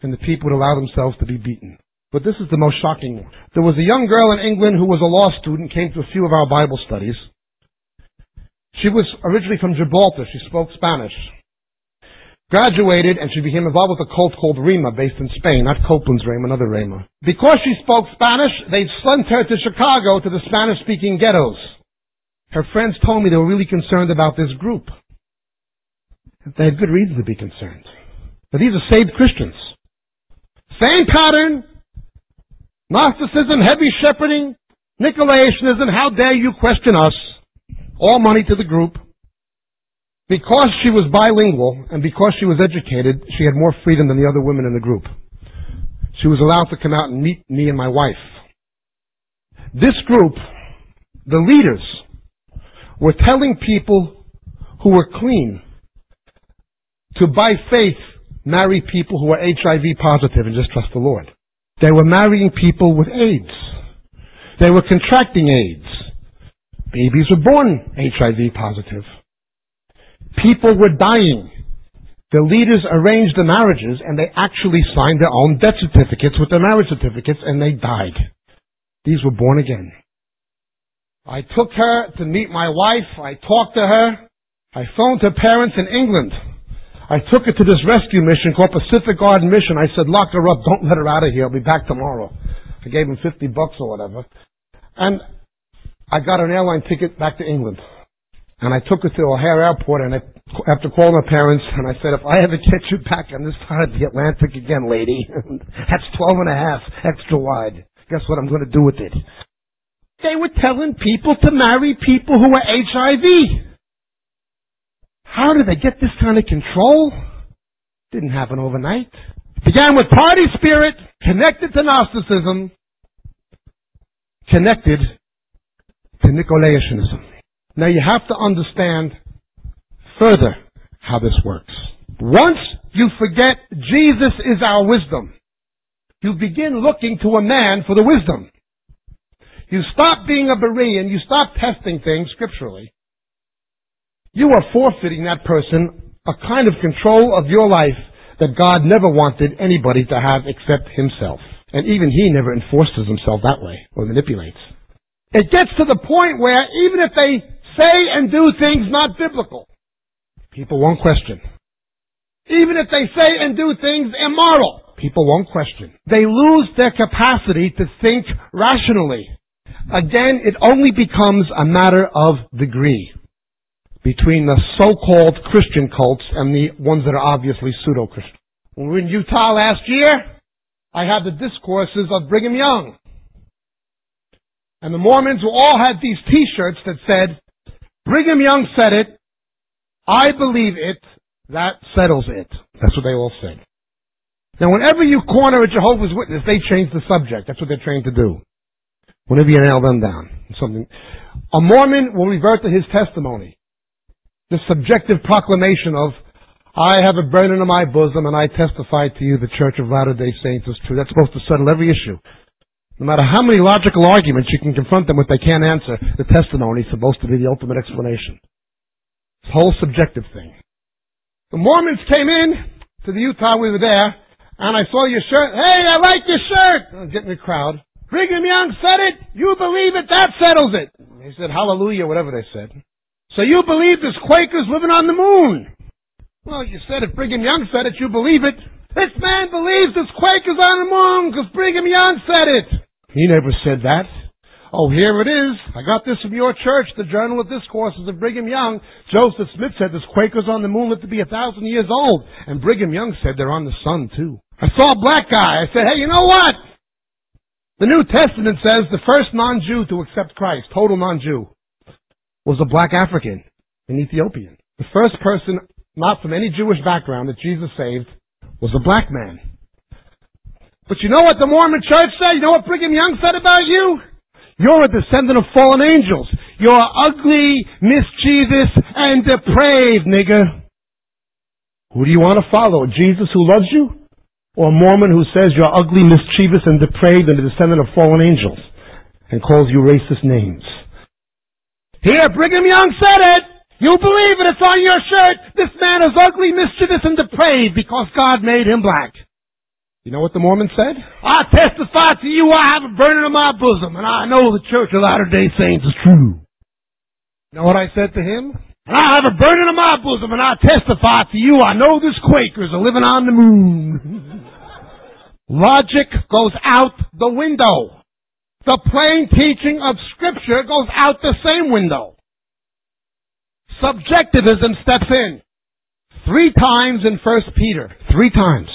And the people would allow themselves to be beaten. But this is the most shocking one. There was a young girl in England who was a law student, came to a few of our Bible studies. She was originally from Gibraltar. She spoke Spanish graduated, and she became involved with a cult called Rhema based in Spain, not Copeland's Rhema, another Rhema. Because she spoke Spanish, they sent her to Chicago to the Spanish-speaking ghettos. Her friends told me they were really concerned about this group. They had good reason to be concerned. But these are saved Christians. Same pattern. Gnosticism, heavy shepherding, Nicolaitanism, how dare you question us? All money to the group. Because she was bilingual and because she was educated, she had more freedom than the other women in the group. She was allowed to come out and meet me and my wife. This group, the leaders, were telling people who were clean to, by faith, marry people who were HIV positive and just trust the Lord. They were marrying people with AIDS. They were contracting AIDS. Babies were born HIV positive. People were dying. The leaders arranged the marriages and they actually signed their own death certificates with their marriage certificates and they died. These were born again. I took her to meet my wife. I talked to her. I phoned her parents in England. I took her to this rescue mission called Pacific Garden Mission. I said, lock her up. Don't let her out of here. I'll be back tomorrow. I gave him 50 bucks or whatever. And I got an airline ticket back to England. And I took her to O'Hare Airport and I, after calling her parents, and I said, if I ever get you back on this side of the Atlantic again, lady, that's 12 and a half extra wide. Guess what I'm going to do with it? They were telling people to marry people who were HIV. How did they get this kind of control? Didn't happen overnight. Began with party spirit, connected to Gnosticism, connected to Nicolaitanism. Now you have to understand further how this works. Once you forget Jesus is our wisdom, you begin looking to a man for the wisdom. You stop being a Berean, you stop testing things scripturally. You are forfeiting that person a kind of control of your life that God never wanted anybody to have except himself. And even he never enforces himself that way or manipulates. It gets to the point where even if they say and do things not biblical, people won't question. Even if they say and do things immoral, people won't question. They lose their capacity to think rationally. Again, it only becomes a matter of degree between the so-called Christian cults and the ones that are obviously pseudo-Christian. When we were in Utah last year, I had the discourses of Brigham Young. And the Mormons who all had these t-shirts that said, Brigham Young said it, I believe it, that settles it. That's what they all said. Now whenever you corner a Jehovah's Witness, they change the subject. That's what they're trained to do. Whenever you nail them down. Something. A Mormon will revert to his testimony. The subjective proclamation of, I have a burden in my bosom and I testify to you the Church of Latter-day Saints is true. That's supposed to settle every issue. No matter how many logical arguments you can confront them with, they can't answer. The testimony is supposed to be the ultimate explanation. It's a whole subjective thing. The Mormons came in to the Utah, we were there, and I saw your shirt. Hey, I like your shirt! I'm getting the crowd. Brigham Young said it. You believe it. That settles it. He said, hallelujah, whatever they said. So you believe this Quaker's living on the moon. Well, you said if Brigham Young said it, you believe it. This man believes this Quaker's on the moon because Brigham Young said it. He never said that. Oh, here it is. I got this from your church, the Journal of Discourses of Brigham Young. Joseph Smith said this Quaker's on the moon lived to be a thousand years old. And Brigham Young said they're on the sun, too. I saw a black guy. I said, hey, you know what? The New Testament says the first non-Jew to accept Christ, total non-Jew, was a black African, an Ethiopian. The first person, not from any Jewish background, that Jesus saved was a black man. But you know what the Mormon church said? You know what Brigham Young said about you? You're a descendant of fallen angels. You're ugly, mischievous, and depraved, nigger. Who do you want to follow? Jesus who loves you? Or a Mormon who says you're ugly, mischievous, and depraved and a descendant of fallen angels and calls you racist names? Here, Brigham Young said it! You believe it, it's on your shirt! This man is ugly, mischievous, and depraved because God made him black. You know what the Mormon said? I testify to you I have a burning in my bosom, and I know the Church of Latter-day Saints is true. You know what I said to him? And I have a burning in my bosom, and I testify to you, I know this Quakers are living on the moon. Logic goes out the window. The plain teaching of Scripture goes out the same window. Subjectivism steps in. Three times in First Peter. Three times.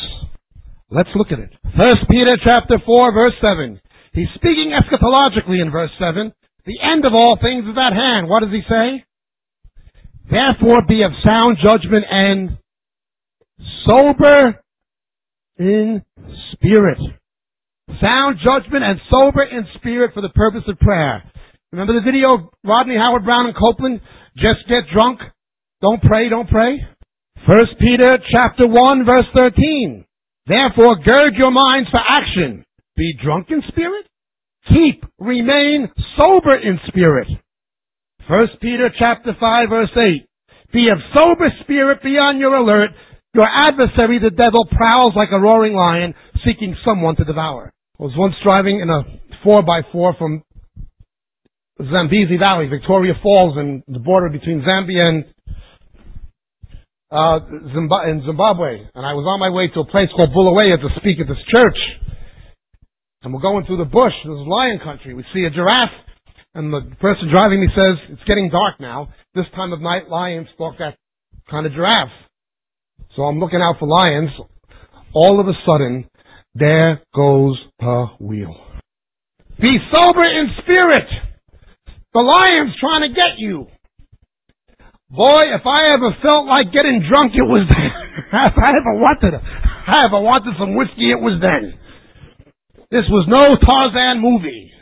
Let's look at it. First Peter chapter 4 verse 7. He's speaking eschatologically in verse 7. The end of all things is at hand. What does he say? Therefore be of sound judgment and sober in spirit. Sound judgment and sober in spirit for the purpose of prayer. Remember the video of Rodney Howard-Browne and Copeland? Just get drunk. Don't pray, don't pray. First Peter chapter 1 verse 13. Therefore gird your minds for action. be drunk in spirit? Keep, remain sober in spirit. First Peter chapter 5 verse 8. Be of sober spirit, be on your alert. Your adversary, the devil, prowls like a roaring lion, seeking someone to devour. I was once driving in a 4x4 from Zambezi Valley, Victoria Falls, and the border between Zambia and uh, Zimbabwe, and I was on my way to a place called Bulawayo to speak at this church. And we're going through the bush. This is lion country. We see a giraffe, and the person driving me says, "It's getting dark now. This time of night, lions stalk that kind of giraffe." So I'm looking out for lions. All of a sudden, there goes a wheel. Be sober in spirit. The lion's trying to get you. Boy, if I ever felt like getting drunk, it was then. if I ever wanted, I ever wanted some whiskey, it was then. This was no Tarzan movie.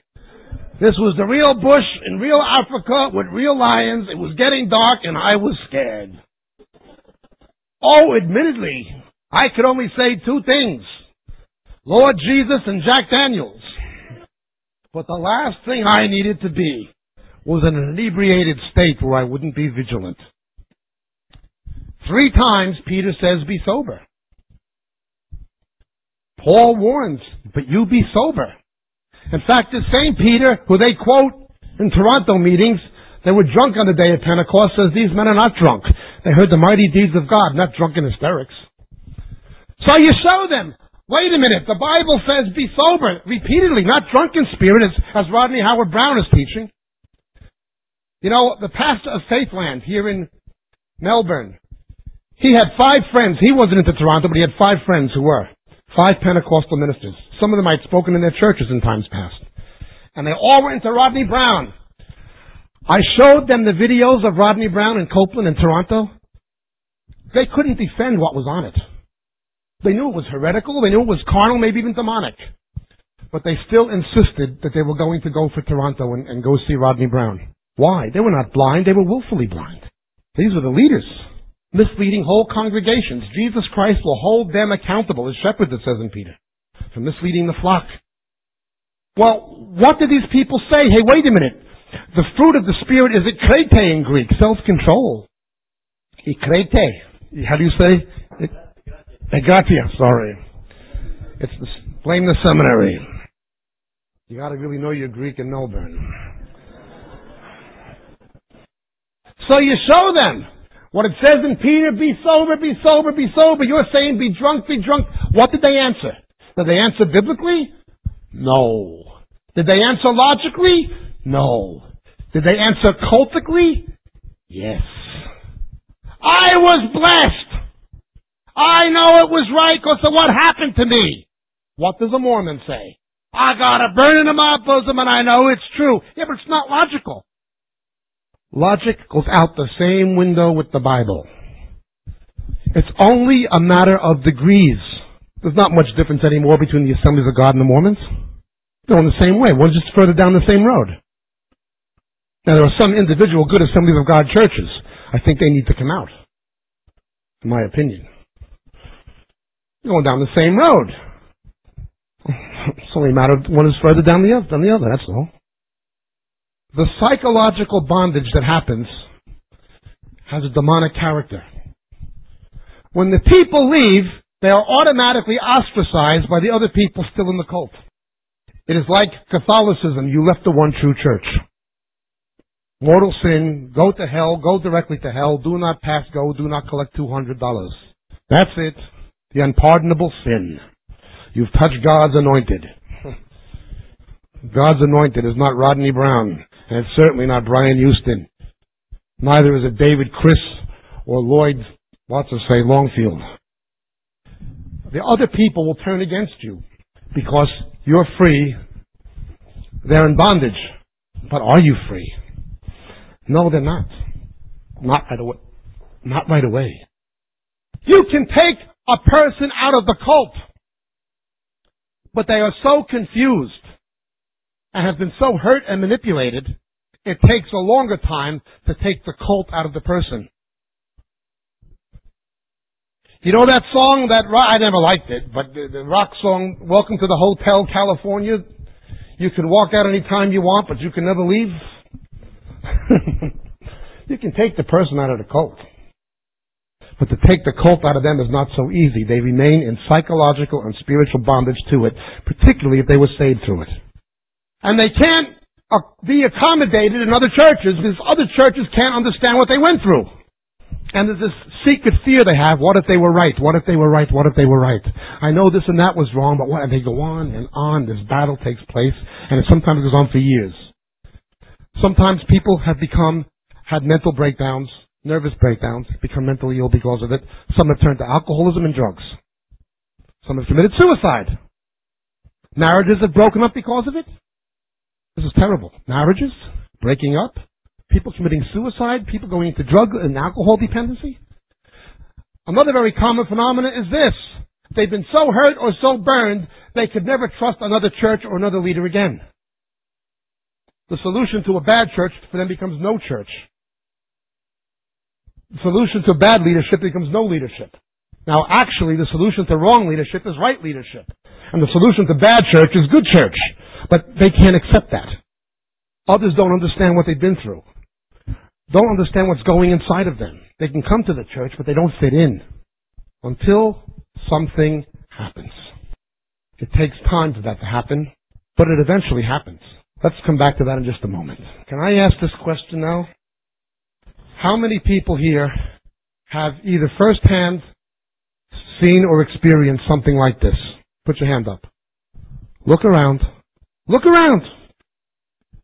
This was the real bush in real Africa with real lions. It was getting dark and I was scared. Oh, admittedly, I could only say two things. Lord Jesus and Jack Daniels. But the last thing I needed to be was in an inebriated state where I wouldn't be vigilant. Three times Peter says, be sober. Paul warns, but you be sober. In fact, the same Peter, who they quote in Toronto meetings, they were drunk on the day of Pentecost, says these men are not drunk. They heard the mighty deeds of God, not drunken hysterics. So you show them, wait a minute, the Bible says be sober, repeatedly, not drunk in spirit, as, as Rodney Howard-Browne is teaching. You know, the pastor of Faithland here in Melbourne, he had five friends. He wasn't into Toronto, but he had five friends who were. Five Pentecostal ministers. Some of them I'd spoken in their churches in times past. And they all went into Rodney Browne. I showed them the videos of Rodney Browne in Copeland and Toronto. They couldn't defend what was on it. They knew it was heretical, they knew it was carnal, maybe even demonic. But they still insisted that they were going to go for Toronto and, and go see Rodney Browne. Why? They were not blind, they were willfully blind. These were the leaders, misleading whole congregations. Jesus Christ will hold them accountable, as shepherds it says in Peter, for misleading the flock. Well, what did these people say? Hey, wait a minute. The fruit of the Spirit is ekrete in Greek, self-control. Ekrete. How do you say? Agatia, sorry. It's the, blame the seminary. You gotta really know your Greek in Melbourne. So you show them what it says in Peter, be sober, be sober, be sober. You're saying be drunk, be drunk. What did they answer? Did they answer biblically? No. Did they answer logically? No. Did they answer cultically? Yes. I was blessed. I know it was right because of what happened to me. What does a Mormon say? I got a burning in my bosom and I know it's true. Yeah, but it's not logical. Logic goes out the same window with the Bible. It's only a matter of degrees. There's not much difference anymore between the Assemblies of God and the Mormons. They're in the same way. One's just further down the same road. Now, there are some individual good Assemblies of God churches. I think they need to come out, in my opinion. They're going down the same road. It's only a matter of one is further down the other, than the other, that's all the psychological bondage that happens has a demonic character. When the people leave, they are automatically ostracized by the other people still in the cult. It is like Catholicism. You left the one true church. Mortal sin, go to hell, go directly to hell, do not pass go, do not collect $200. That's it. The unpardonable sin. You've touched God's anointed. God's anointed is not Rodney Browne. And it's certainly not Brian Houston. Neither is it David Chris or Lloyd, what's to say, Longfield. The other people will turn against you because you're free. They're in bondage. But are you free? No, they're not. Not right away. Not right away. You can take a person out of the cult, but they are so confused and have been so hurt and manipulated, it takes a longer time to take the cult out of the person. You know that song that I never liked it, but the, the rock song, Welcome to the Hotel California. You can walk out any time you want, but you can never leave. you can take the person out of the cult. But to take the cult out of them is not so easy. They remain in psychological and spiritual bondage to it, particularly if they were saved through it. And they can't uh, be accommodated in other churches because other churches can't understand what they went through. And there's this secret fear they have. What if they were right? What if they were right? What if they were right? I know this and that was wrong, but what? And they go on and on. This battle takes place, and it sometimes goes on for years. Sometimes people have become, had mental breakdowns, nervous breakdowns, become mentally ill because of it. Some have turned to alcoholism and drugs. Some have committed suicide. Marriages have broken up because of it. This is terrible. Marriages, breaking up, people committing suicide, people going into drug and alcohol dependency. Another very common phenomenon is this. They've been so hurt or so burned, they could never trust another church or another leader again. The solution to a bad church for them becomes no church the solution to bad leadership becomes no leadership. Now, actually, the solution to wrong leadership is right leadership. And the solution to bad church is good church. But they can't accept that. Others don't understand what they've been through. Don't understand what's going inside of them. They can come to the church, but they don't fit in. Until something happens. It takes time for that to happen, but it eventually happens. Let's come back to that in just a moment. Can I ask this question now? How many people here have either firsthand seen or experienced something like this? Put your hand up. Look around. Look around.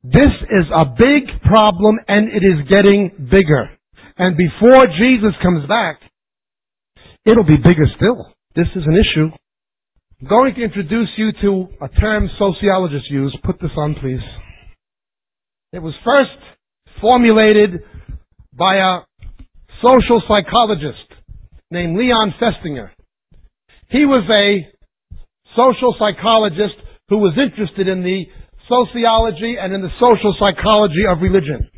This is a big problem and it is getting bigger. And before Jesus comes back, it'll be bigger still. This is an issue. I'm going to introduce you to a term sociologists use. Put this on, please. It was first formulated by a social psychologist named Leon Festinger. He was a social psychologist who was interested in the sociology and in the social psychology of religion.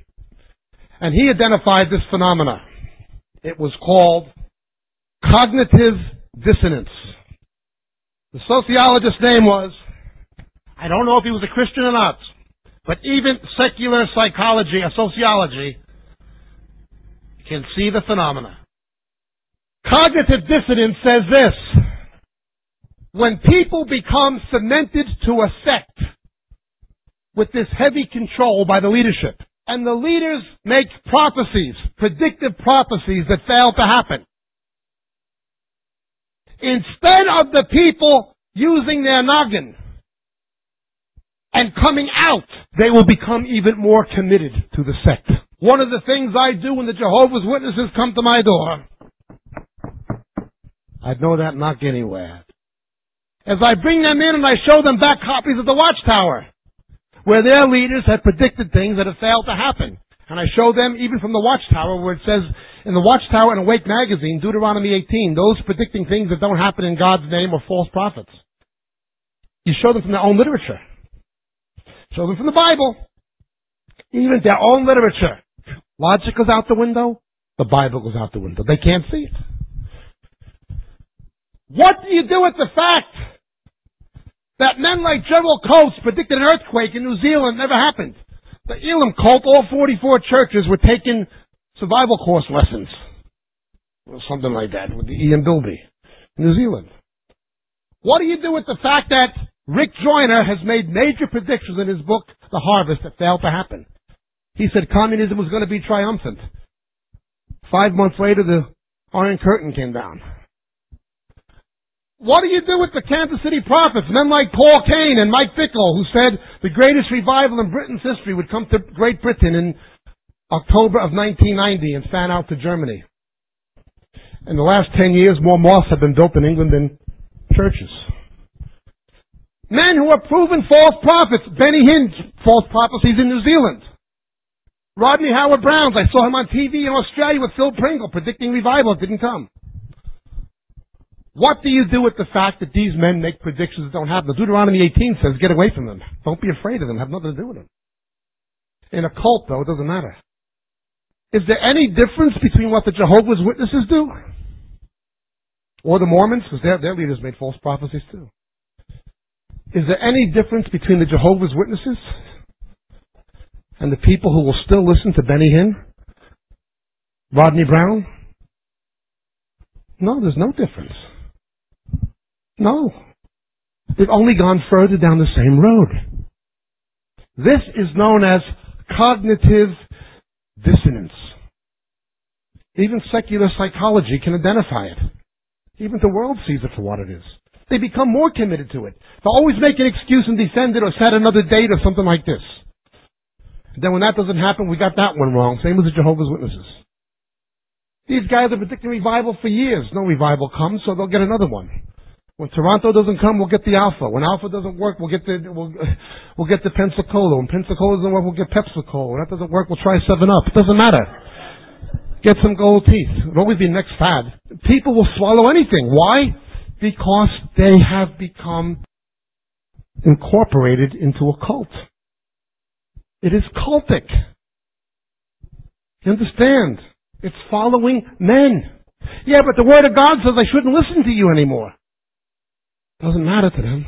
And he identified this phenomena. It was called cognitive dissonance. The sociologist's name was, I don't know if he was a Christian or not, but even secular psychology or sociology can see the phenomena. Cognitive dissonance says this. When people become cemented to a sect with this heavy control by the leadership, and the leaders make prophecies, predictive prophecies that fail to happen, instead of the people using their noggin and coming out, they will become even more committed to the sect. One of the things I do when the Jehovah's Witnesses come to my door, I'd know that knock anywhere. As I bring them in and I show them back copies of the Watchtower, where their leaders had predicted things that have failed to happen. And I show them even from the Watchtower where it says in the Watchtower and Awake magazine, Deuteronomy 18, those predicting things that don't happen in God's name are false prophets. You show them from their own literature. Show them from the Bible. Even their own literature. Logic goes out the window. The Bible goes out the window. They can't see it. What do you do with the fact that men like Gerald Coates predicted an earthquake in New Zealand never happened? The Elim cult, all 44 churches were taking survival course lessons. Or something like that with the Ian Bilby. New Zealand. What do you do with the fact that Rick Joyner has made major predictions in his book, The Harvest, that failed to happen? He said communism was going to be triumphant. Five months later, the Iron Curtain came down. What do you do with the Kansas City prophets, men like Paul Cain and Mike Bickle, who said the greatest revival in Britain's history would come to Great Britain in October of 1990 and fan out to Germany? In the last ten years, more mosques have been built in England than churches. Men who are proven false prophets. Benny Hinn, false prophecies in New Zealand. Rodney Howard-Browne, I saw him on TV in Australia with Phil Pringle predicting revival. It didn't come. What do you do with the fact that these men make predictions that don't happen? The Deuteronomy 18 says, get away from them. Don't be afraid of them. Have nothing to do with them. In a cult, though, it doesn't matter. Is there any difference between what the Jehovah's Witnesses do Or the Mormons, because their, their leaders made false prophecies too. Is there any difference between the Jehovah's Witnesses and the people who will still listen to Benny Hinn? Rodney Browne? No, there's no difference. No. They've only gone further down the same road. This is known as cognitive dissonance. Even secular psychology can identify it. Even the world sees it for what it is. They become more committed to it. They'll always make an excuse and defend it or set another date or something like this. And then when that doesn't happen, we got that one wrong. Same as the Jehovah's Witnesses. These guys are predicting revival for years. No revival comes, so they'll get another one. When Toronto doesn't come, we'll get the Alpha. When Alpha doesn't work, we'll get the we'll, we'll get the Pensacola. When Pensacola doesn't work, we'll get Pepsi-Cola. When that doesn't work, we'll try Seven Up. It doesn't matter. Get some gold teeth. It'll always be next fad. People will swallow anything. Why? Because they have become incorporated into a cult. It is cultic. You understand? It's following men. Yeah, but the Word of God says I shouldn't listen to you anymore. Doesn't matter to them.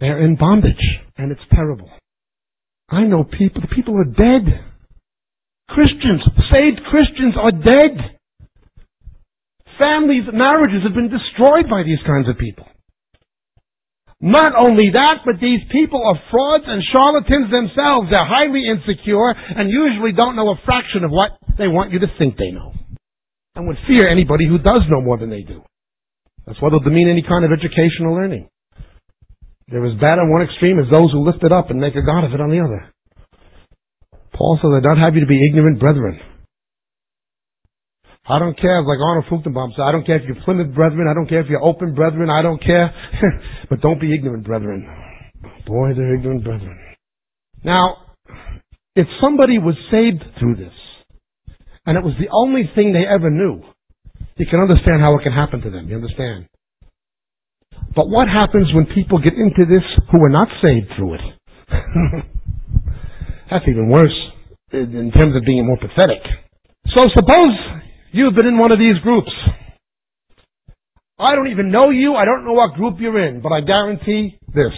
They're in bondage, and it's terrible. I know people, the people are dead. Christians, saved Christians are dead. Families, marriages have been destroyed by these kinds of people. Not only that, but these people are frauds and charlatans themselves. They're highly insecure and usually don't know a fraction of what they want you to think they know. And would fear anybody who does know more than they do. That's why they'll demean any kind of educational learning. They're as bad on one extreme as those who lift it up and make a god of it on the other. Paul says, I don't have you to be ignorant brethren. I don't care, like Arnold Fruchtenbaum said, I don't care if you're Plymouth brethren, I don't care if you're open brethren, I don't care. but don't be ignorant brethren. Boy, they're ignorant brethren. Now, if somebody was saved through this, and it was the only thing they ever knew, you can understand how it can happen to them. You understand? But what happens when people get into this who are not saved through it? That's even worse in terms of being more pathetic. So suppose You've been in one of these groups. I don't even know you. I don't know what group you're in, but I guarantee this.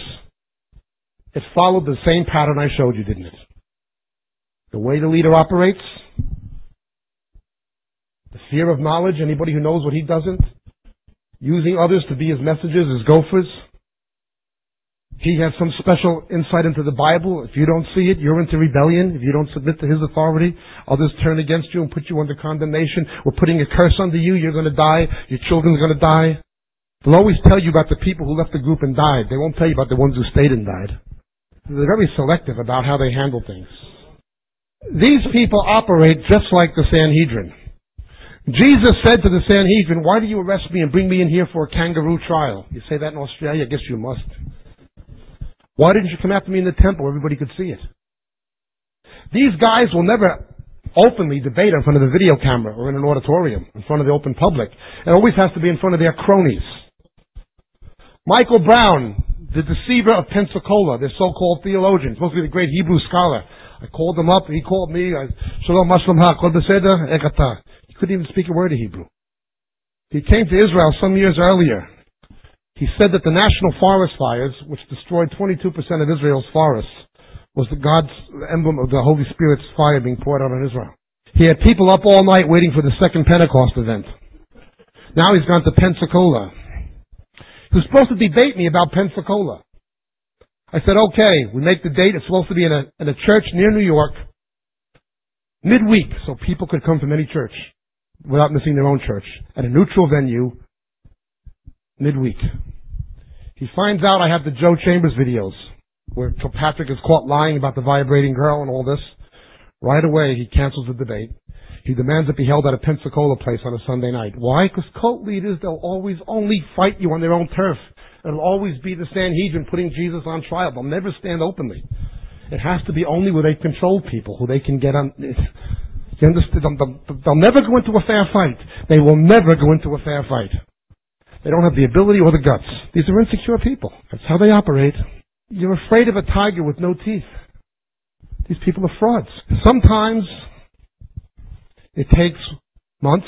It followed the same pattern I showed you, didn't it? The way the leader operates, the fear of knowledge, anybody who knows what he doesn't, using others to be his messengers his gophers, he has some special insight into the Bible. If you don't see it, you're into rebellion. If you don't submit to his authority, others turn against you and put you under condemnation. We're putting a curse under you. You're going to die. Your children are going to die. They'll always tell you about the people who left the group and died. They won't tell you about the ones who stayed and died. They're very selective about how they handle things. These people operate just like the Sanhedrin. Jesus said to the Sanhedrin, why do you arrest me and bring me in here for a kangaroo trial? You say that in Australia? I guess you must. Why didn't you come after me in the temple everybody could see it? These guys will never openly debate in front of the video camera or in an auditorium, in front of the open public. It always has to be in front of their cronies. Michael Brown, the deceiver of Pensacola, their so-called theologian, supposed to be the great Hebrew scholar. I called him up, he called me, Shalom Maslam Ha, He couldn't even speak a word of Hebrew. He came to Israel some years earlier he said that the national forest fires, which destroyed 22% of Israel's forests, was the God's emblem of the Holy Spirit's fire being poured out on Israel. He had people up all night waiting for the second Pentecost event. Now he's gone to Pensacola. He was supposed to debate me about Pensacola. I said, okay, we make the date. It's supposed to be in a, in a church near New York, midweek, so people could come from any church without missing their own church, at a neutral venue, midweek. He finds out I have the Joe Chambers videos where Kilpatrick is caught lying about the vibrating girl and all this. Right away, he cancels the debate. He demands it be held at a Pensacola place on a Sunday night. Why? Because cult leaders, they'll always only fight you on their own turf. It'll always be the Sanhedrin putting Jesus on trial. They'll never stand openly. It has to be only where they control people, who they can get on. You understand? They'll, never go into a fair fight. They will never go into a fair fight. They don't have the ability or the guts. These are insecure people. That's how they operate. You're afraid of a tiger with no teeth. These people are frauds. Sometimes it takes months.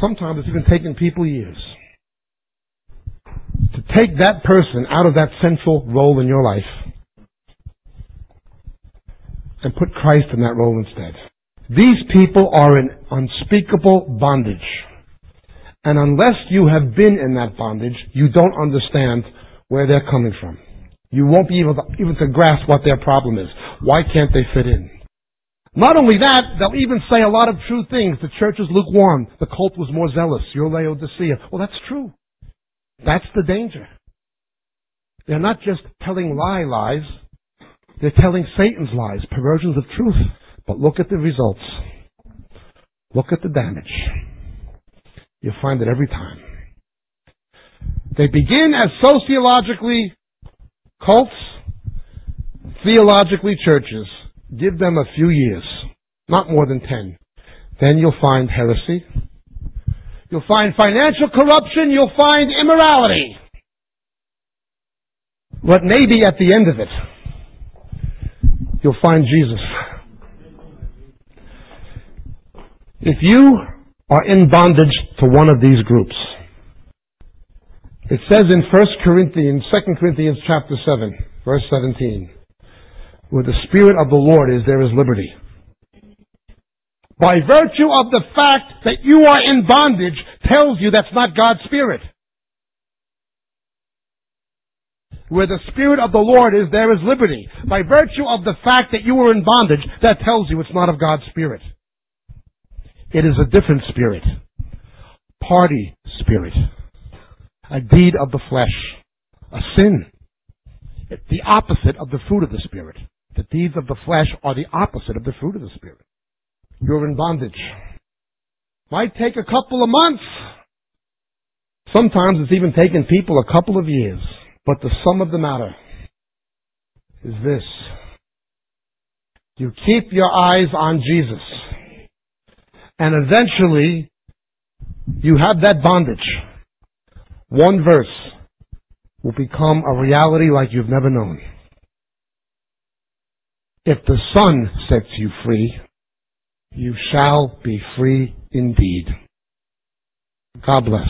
sometimes it's even taken people years to take that person out of that central role in your life and put Christ in that role instead. These people are in unspeakable bondage. And unless you have been in that bondage, you don't understand where they're coming from. You won't be able to, even to grasp what their problem is. Why can't they fit in? Not only that, they'll even say a lot of true things. The church is lukewarm. The cult was more zealous. You're Laodicea. Well, that's true. That's the danger. They're not just telling lie lies. They're telling Satan's lies, perversions of truth. But look at the results. Look at the damage. You'll find it every time. They begin as sociologically cults, theologically churches. Give them a few years, not more than ten. Then you'll find heresy. You'll find financial corruption. You'll find immorality. But maybe at the end of it, you'll find Jesus. If you are in bondage to one of these groups, it says in 1 Corinthians, 2 Corinthians chapter 7, verse 17, where the Spirit of the Lord is, there is liberty. By virtue of the fact that you are in bondage tells you that's not God's Spirit. Where the Spirit of the Lord is, there is liberty. By virtue of the fact that you are in bondage, that tells you it's not of God's Spirit. It is a different spirit. Party spirit. A deed of the flesh. A sin. It's the opposite of the fruit of the Spirit. The deeds of the flesh are the opposite of the fruit of the Spirit. You're in bondage. Might take a couple of months. Sometimes it's even taken people a couple of years. But the sum of the matter is this. You keep your eyes on Jesus. And eventually, you have that bondage. One verse will become a reality like you've never known. If the Son sets you free, you shall be free indeed. God bless.